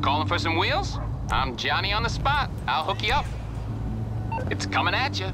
You calling for some wheels? I'm Johnny on the spot. I'll hook you up. It's coming at you.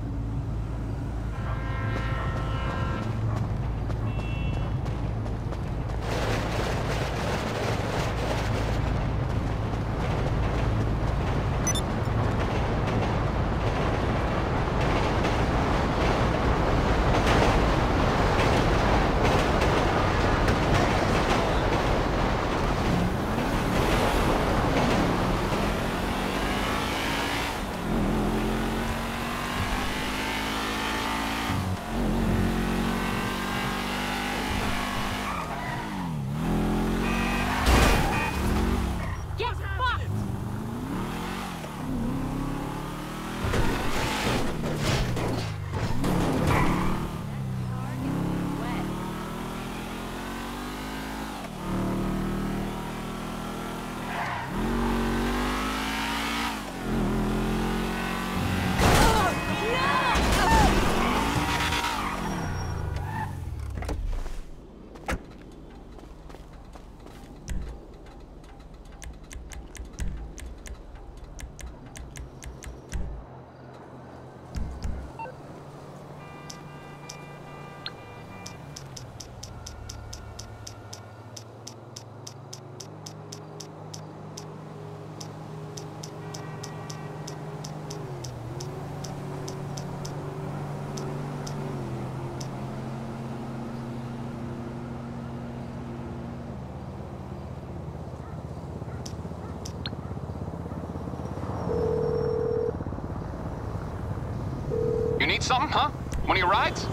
Need something, huh? One of your rides?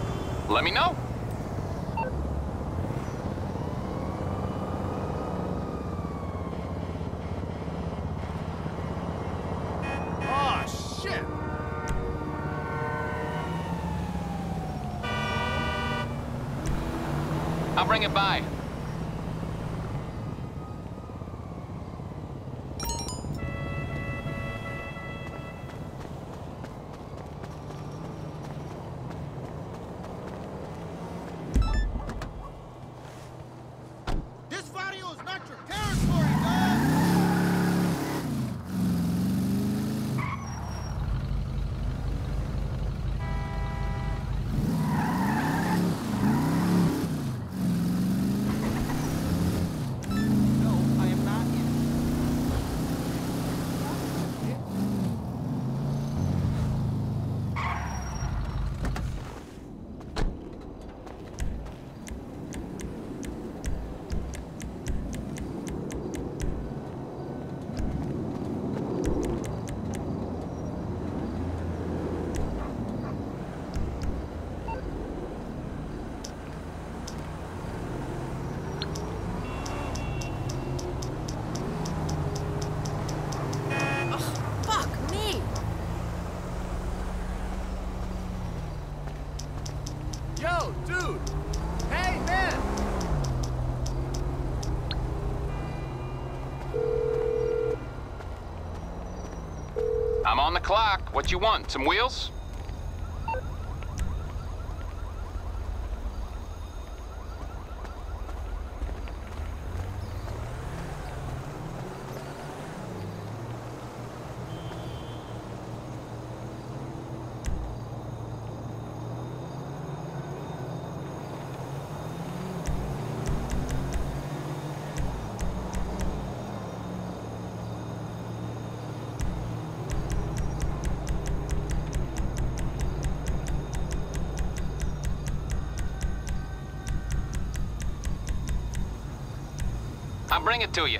Let me know. Oh, shit! I'll bring it by. Is not your territory, dude! Hey, man! I'm on the clock. What you want? Some wheels? I'll bring it to you.